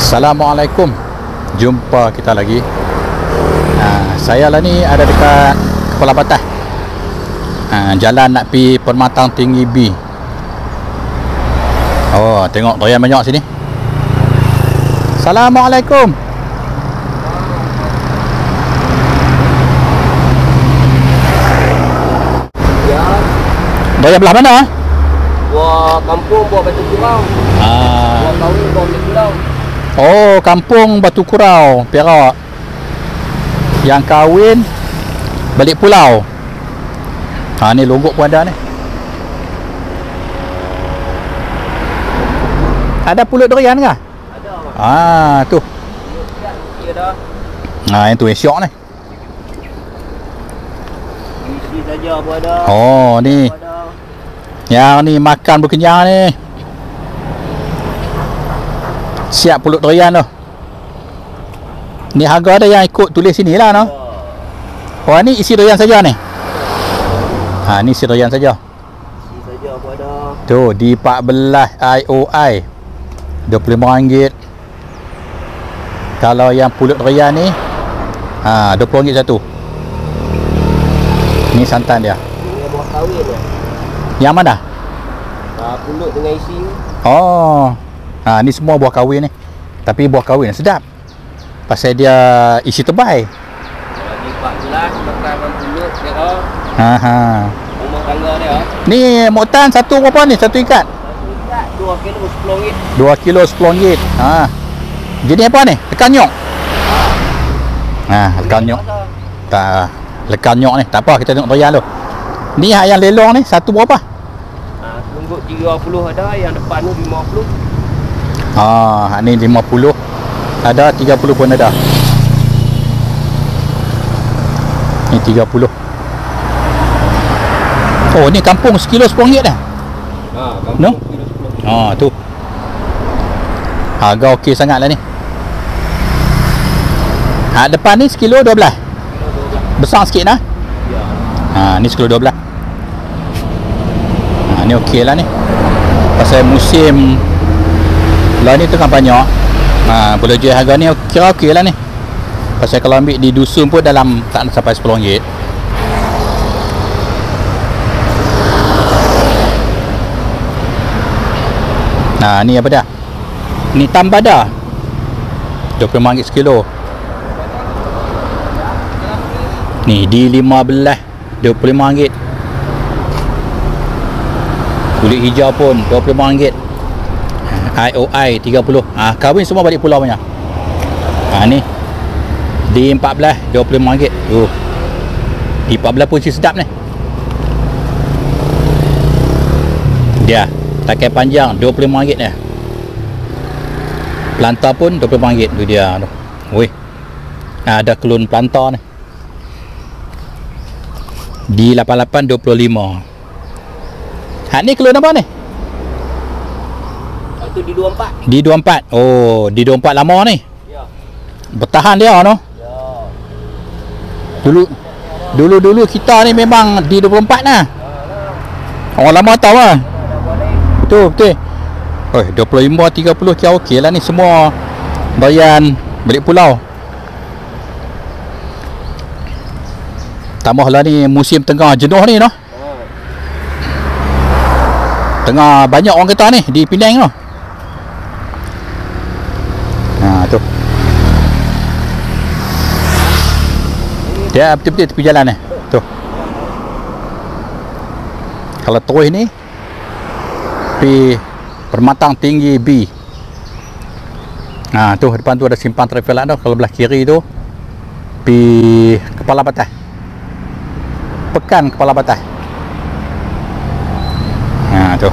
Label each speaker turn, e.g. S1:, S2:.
S1: Assalamualaikum Jumpa kita lagi ha, Saya lah ni ada dekat Kepala Batas ha, Jalan nak pergi Permatang Tinggi B Oh tengok doyan banyak sini Assalamualaikum
S2: Ya,
S1: Doyan belah mana? ah?
S2: buah kampung, buah batu kurau.
S1: Ah,
S2: Buah kahwin, buah batu kurau.
S1: Oh kampung Batu Kurau Perak Yang kahwin Balik pulau Ha ni logok pun ada ni Ada pulut durian ke?
S2: Ada.
S1: Ah tu
S2: Ya dah.
S1: Ha yang tu yang syok ni
S2: Isi saja pun ada.
S1: Oh ni. Yang ni makan berkenyang ni Siap pulut durian tu Ni harga ada yang ikut tulis sini lah no? Oh ni isi durian saja ni Ha ni isi durian saja
S2: Isi saja pun ada.
S1: Tu di 14 IOI RM25 Kalau yang pulut durian ni ha, RM20 satu Ni santan dia
S2: buah ya.
S1: Yang mana?
S2: Ah, pulut dengan isi.
S1: Oh ha, Ni semua buah kahwin ni Tapi buah kahwin sedap Pasal dia isi tebal
S2: Lagi 14 makan dengan pulut dia kau.
S1: ha, ha.
S2: Rumah tangga dia.
S1: Ni moktan satu berapa ni? Satu ikat?
S2: Ikat 2 kilo RM10.
S1: 2 kilo RM10 ha. Jenis apa ni? Lekan nyok? Ha, lekan nyok Tak Lekan nyok ni Tak apa kita tengok durian tu Ni hak yang lelong ni Satu berapa?
S2: Ah, selungguk 30 ada, yang depan tu 50.
S1: Ha, ni 50 Ada 30 pun ada. Ni 30 Oh ni kampung sekilo RM10 dah?
S2: Ha,
S1: No?
S2: kilo 10.
S1: Ha tu. Harga okey sangat lah ni. Hak depan ni sekilo 12
S2: Kilo 12.
S1: Besar sikit lah
S2: Ya.
S1: Ha ni sekilo 12 Ha ni okey lah ni. Pasal musim Lah ni tengah banyak Ha boleh jual harga ni kira okey lah ni. Pasal kalau ambil di dusun pun dalam tak sampai RM10 Nah ni apa dah Ni tambah dah. RM20 sekilo. Ni di 15 RM25 Kulit hijau pun RM25 IOI 30 ha, Kahwin semua balik pulau punya ha, Ni. Di 14 RM25 uh. Di 14 pun si sedap ni. Dia Takai panjang RM25 ni Pelantar pun RM25 tu dia tu. Weh. Ha, Ada kelun pelantar ni. Di 88 25 Hak ni kelun apa ni?
S2: Itu di 24.
S1: Di 24 Oh di 24 lama ni
S2: Ya.
S1: Bertahan dia no
S2: Ya.
S1: Dulu Dulu-dulu kita ni memang di 24 lah Orang lama tahu lah Tu betul Oh 25 30 kira okey lah ni semua Bayan balik pulau Tambahlah ni musim tengah jenuh ni no
S2: Ha.
S1: Tengah banyak orang kata ni di Penang tu. Ha tu. Dia betul-betul tepi jalan ni. Tu. Kalau terus ni pi Permatang Tinggi B. Ha tu depan tu ada simpang traffic light tu kalau belah kiri tu pi Kepala Batas. Pekan Kepala Batas. Ha tu.